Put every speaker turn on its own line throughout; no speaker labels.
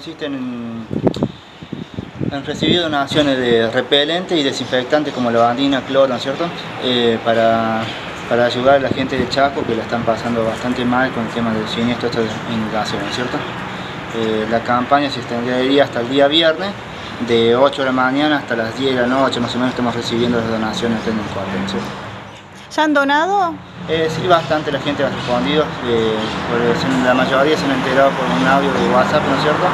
consisten en, en recibir donaciones de repelentes y desinfectantes como lavandina, cloro, ¿no es cierto? Eh, para, para ayudar a la gente de Chaco que la están pasando bastante mal con el tema del siniestro de inundación, ¿no es cierto? Eh, la campaña se extendería hasta el día viernes, de 8 de la mañana hasta las 10 de la noche, más o menos estamos recibiendo las donaciones en el cuartel, ¿no es?
¿Ya han donado?
Eh, sí, bastante la gente ha respondido, eh, la mayoría se han enterado por un audio de WhatsApp, ¿no es cierto?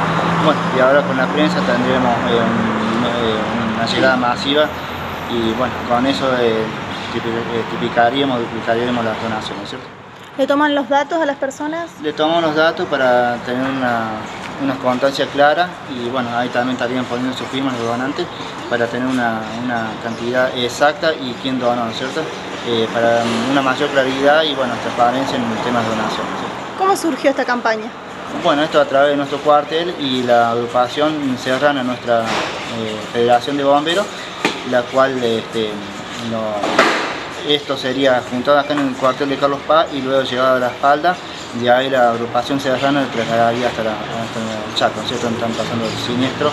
Bueno, y ahora con la prensa tendremos eh, un- eh, una llegada masiva y bueno, con eso eh, tipi- tipificaríamos, duplicaríamos las donaciones, ¿no es cierto?
¿Le toman los datos a las personas?
Le tomamos los datos para tener una, una constancia clara y bueno, ahí también estarían poniendo sus firmas los donantes para tener una, una cantidad exacta y quién donó, ¿no es cierto? Eh, para una mayor claridad y bueno, transparencia en el tema de donación. ¿no es cierto?
¿Cómo surgió esta campaña?
Bueno, esto a través de nuestro cuartel y la agrupación serrana, nuestra eh, Federación de Bomberos, la cual este, no- esto sería juntado acá en el cuartel de Carlos Paz y luego llevado a la espalda, de ahí la agrupación serrana lo trasladaría hasta, la, hasta el Chaco, ¿no es ¿cierto? Están pasando el siniestro,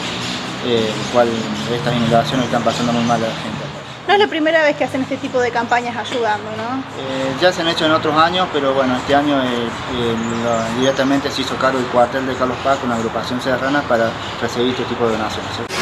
eh, el cual estas inundaciones están pasando muy mal a la gente.
No es la primera vez que hacen este tipo de campañas ayudando, ¿no?
Eh, ya se han hecho en otros años, pero bueno, este año eh, eh, directamente se hizo cargo el cuartel de Carlos Paz con la agrupación serrana para recibir este tipo de donaciones.